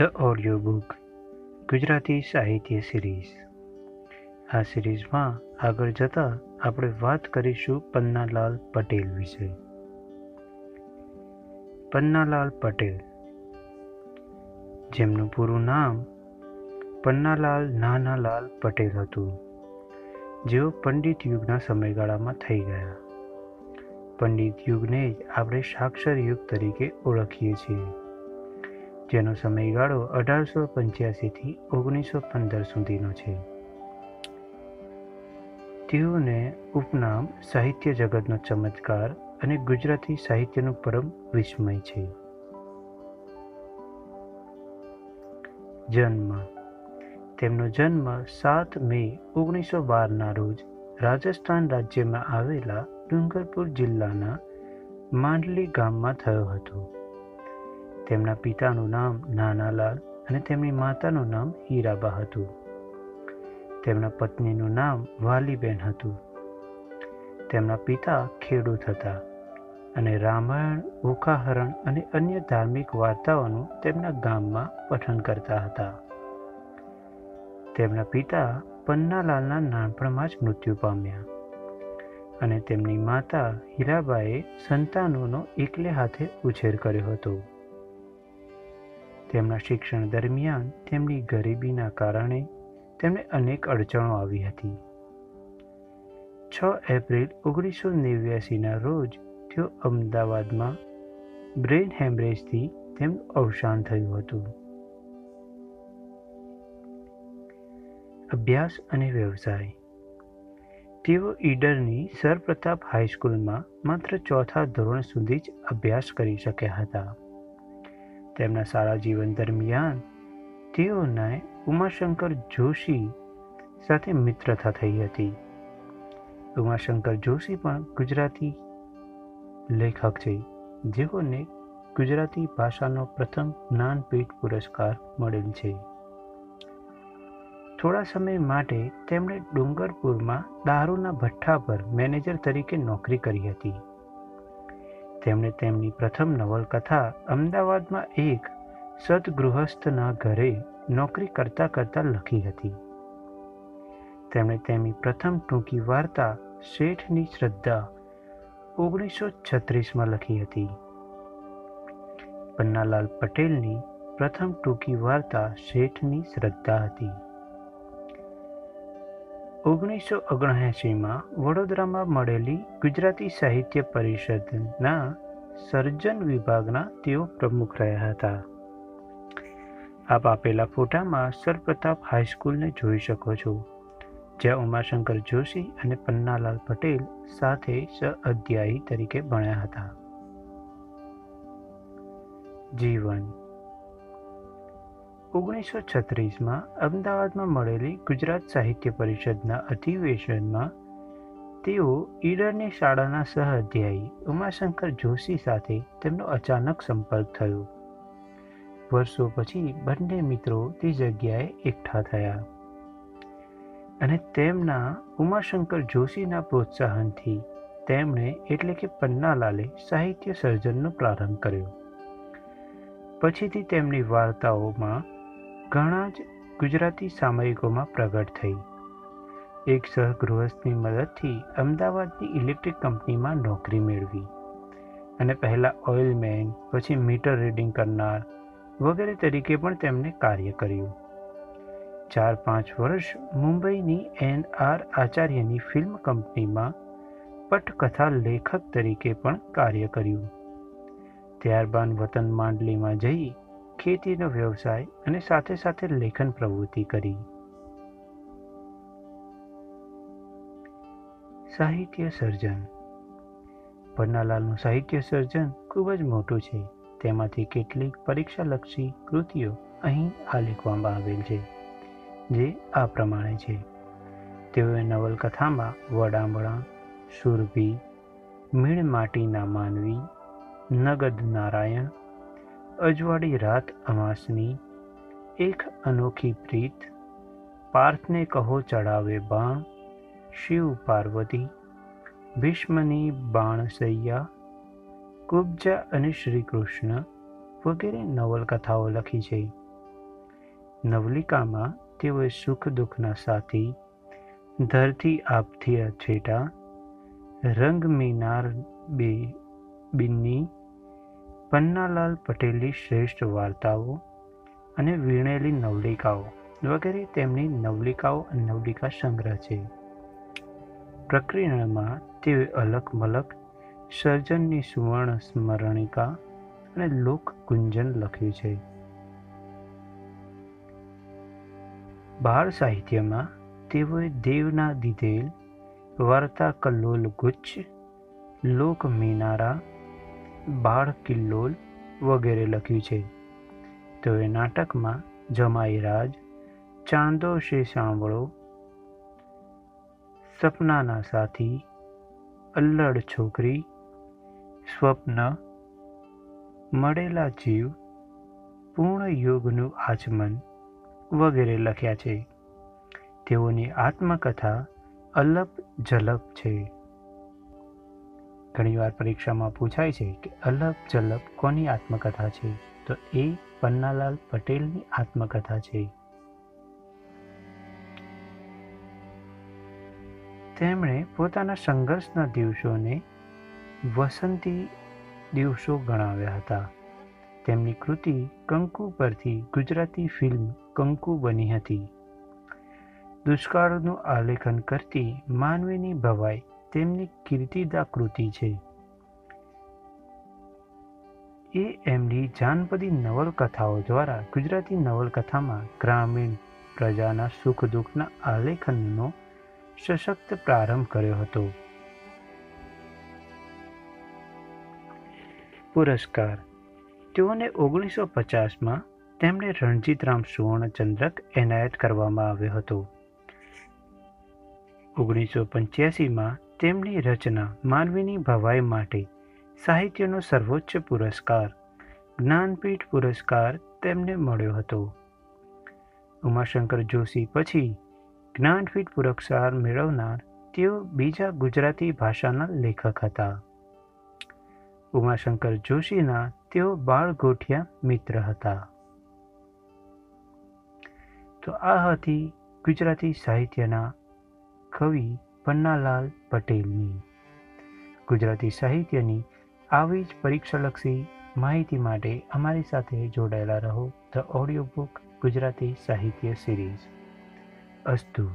The audio book Gujarati સાહિત્ય series આ સિરીઝમાં આગળ જતાં આપણે વાત કરીશું પન્નાલાલ પટેલ વિશે. પન્નાલાલ પટેલ. જેમનું પૂરું નામ પન્નાલાલ નાનાલાલ પટેલ હતું. જેઓ પંડિત યુગના સમયગાળામાં થઈ ગયા. પંડિત યુગને જ આપણે સાક્ષર યુગ તરીકે ઓળખીએ છીએ. જેનો સમયગાળો અઢારસો પંચ્યાસીથી ઓગણીસો પંદર સુધીનો છે. તેઓને ઉપનામ, સાહિત્ય જગતનો ચમત્કાર અને ગુજરાતી સાહિત્યનું પરમ વિસ્મય છે. જન્મ. તેમનો જન્મ સાત મે ઓગણીસો બારના રોજ રાજસ્થાન રાજ્યમાં આવેલા ડુંગરપુર જિલ્લાના માંડલી ગામમાં થયો હતો. તેમના પિતાનું નામ નાનાલાલ અને તેમની માતાનું નામ હીરાબા હતું. તેમના પત્નીનું નામ વાલીબેન હતું. તેમના પિતા ખેડૂત હતા અને રામાયણ, ઓખાહરણ અને અન્ય ધાર્મિક વાર્તાઓનું તેમના ગામમાં પઠન કરતા હતા. તેમના પિતા પન્નાલાલના નાનપણમાં જ મૃત્યુ પામ્યા અને તેમની માતા હીરાબાએ સંતાનોનો એકલે હાથે ઉછેર કર્યો હતો. તેમના શિક્ષણ દરમિયાન તેમની ગરીબીના કારણે તેમને અનેક અડચણો આવી હતી. છ એપ્રિલ ઓગણીસો નેવ્યાસીના રોજ તેઓ અમદાવાદમાં બ્રેન હેમરેજથી તેમનું અવસાન થયું હતું. અભ્યાસ અને વ્યવસાય. તેઓ ઈડરની સરપ્રતાપ હાઈસ્કૂલમાં માત્ર ચોથા ધોરણ સુધી જ અભ્યાસ કરી શક્યા હતા. તેમના સારા જીવન દરમિયાન તેઓને ઉમાશંકર જોશી સાથે મિત્રતા થઈ હતી. ઉમાશંકર જોશી પણ ગુજરાતી લેખક છે, જેઓને ગુજરાતી ભાષાનો પ્રથમ જ્ઞાનપીઠ પુરસ્કાર મળેલ છે. થોડા સમય માટે તેમણે ડુંગરપુરમાં દારૂના ભઠ્ઠા પર મેનેજર તરીકે નોકરી કરી હતી. તેમણે તેમની પ્રથમ નવલકથા અમદાવાદમાં એક સદગૃહસ્થના ઘરે નોકરી કરતા કરતા લખી હતી. તેમણે તેમની પ્રથમ ટૂંકી વાર્તા શેઠની શ્રદ્ધા ઓગણીસો છત્રીસમાં લખી હતી. પન્નાલાલ પટેલની પ્રથમ ટૂંકી વાર્તા શેઠની શ્રદ્ધા હતી. ઓગણીસો ઓગણએંશીમાં વડોદરામાં મળેલી ગુજરાતી સાહિત્ય પરિષદના સર્જન વિભાગના તેઓ પ્રમુખ રહ્યા હતા. આપ આપેલા ફોટામાં સરપ્રતાપ હાઈસ્કૂલને જોઈ શકો છો, જ્યાં ઉમાશંકર જોશી અને પન્નાલાલ પટેલ સાથે સહ તરીકે ભણ્યા હતા. જીવન ઓગણીસો છત્રીસમાં અમદાવાદમાં મળેલી ગુજરાત સાહિત્ય પરિષદના અધિવેશનમાં તેઓ ઈડરની શાળાના સહઅધ્યાયી ઉમાશંકર જોશી સાથે તેમનો અચાનક સંપર્ક થયો. વર્ષો પછી બંને મિત્રો તે જગ્યાએ એકઠા થયા. અને તેમના ઉમાશંકર જોશીના પ્રોત્સાહનથી તેમણે એટલે કે પન્નાલાલે સાહિત્ય સર્જનનો પ્રારંભ કર્યો. પછીથી તેમની વાર્તાઓમાં ઘણા જ ગુજરાતી સામયિકોમાં પ્રગટ થઈ. એક સહગૃહસ્થની મદદથી અમદાવાદની ઇલેક્ટ્રિક કંપનીમાં નોકરી મેળવી અને પહેલાં ઓઇલમેન પછી મીટર રીડિંગ કરનાર વગેરે તરીકે પણ તેમણે કાર્ય કર્યું. ચાર પાંચ વર્ષ મુંબઈની એન આર આચાર્યની ફિલ્મ કંપનીમાં પટકથા લેખક તરીકે પણ કાર્ય કર્યું. ત્યારબાદ વતન માંડલીમાં જઈ ખેતીનો વ્યવસાય અને સાથે સાથે લેખન પ્રવૃત્તિ કરી. સાહિત્ય સર્જન. પન્નાલાલનું સાહિત્ય સર્જન ખૂબ જ મોટું છે. તેમાંથી કેટલીક પરીક્ષાલક્ષી કૃતિઓ અહીં આલેખવામાં આવેલ છે, જે આ પ્રમાણે છે. તેઓએ નવલકથામાં વડામણા, સુરભી મીણ માટીના માનવી, નગદ નારાયણ અજવાળી રાત અમાસની એક અનોખી પ્રીત. પાર્થને કહો ચડાવે બાણ, શિવ પાર્વતી, ભીષ્મની બાણસૈયા કુબ્જા અને શ્રી કૃષ્ણ વગેરે નવલકથાઓ લખી છે. નવલિકામાં તેઓએ સુખ દુઃખના સાથી, ધરતી આપથી અછેટા, રંગ મિનાર બે બિન્ની પન્નાલાલ પટેલની શ્રેષ્ઠ વાર્તાઓ અને વીણેલી નવલિકાઓ વગેરે તેમની નવલિકાઓ અને નવલિકા સંગ્રહ છે. પ્રક્રિયામાં તેઓએ અલક મલક સર્જનની સુવર્ણ સ્મરણિકા અને લોક કુંજન લખ્યું છે. બાળ સાહિત્યમાં તેઓએ દેવના દીધેલ વાર્તા કલ્લોલ ગુચ્છ લોક મીનારા બાળ કિલ્લોલ વગેરે લખ્યું છે. તેઓએ નાટકમાં જમાઈ રાજ, ચાંદો શે સાંભળો, સપનાના સાથી, અલ્લડ છોકરી, સ્વપ્ન, મળેલા જીવ, પૂર્ણ યોગનું આચમન વગેરે લખ્યા છે. તેઓની આત્મકથા અલપ ઝલપ છે. ઘણીવાર પરીક્ષામાં પૂછાય છે કે અલપ જલબ કોની આત્મકથા છે? તો એ પન્નાલાલ પટેલની આત્મકથા છે. તેમણે પોતાના સંઘર્ષના દિવસોને વસંતી દિવસો ગણાવ્યા હતા. તેમની કૃતિ કંકુ પરથી ગુજરાતી ફિલ્મ કંકુ બની હતી. દુષ્કાળનું આલેખન કરતી માનવીની ભવાઈ તેમની કીર્તિદા કૃતિ છે. એ એમની જાનપદી નવલકથાઓ દ્વારા ગુજરાતી નવલકથામાં ગ્રામીણ પ્રજાના સુખ દુઃખના આલેખનનો સશક્ત પ્રારંભ કર્યો હતો. પુરસ્કાર. તેઓને ઓગણીસો પચાસમાં તેમને રણજીતરામ સુવર્ણચંદ્રક એનાયત કરવામાં આવ્યો હતો. ઓગણીસો પંચ્યાસીમાં તેમની રચના માનવીની ભવાઈ માટે સાહિત્યનો સર્વોચ્ચ પુરસ્કાર, જ્ઞાનપીઠ પુરસ્કાર તેમને મળ્યો હતો. ઉમાશંકર જોશી પછી જ્ઞાનપીઠ પુરસ્કાર મેળવનાર તેઓ બીજા ગુજરાતી ભાષાના લેખક હતા. ઉમાશંકર જોશીના તેઓ બાળ ગોઠિયા મિત્ર હતા. તો આ હતી ગુજરાતી સાહિત્યના કવિ પન્નાલાલ પટેલની. ગુજરાતી સાહિત્યની આવી જ પરીક્ષાલક્ષી માહિતી માટે અમારી સાથે જોડાયેલા રહો ધ ઓડિયો બુક ગુજરાતી સાહિત્ય સિરીઝ. અસ્તુ.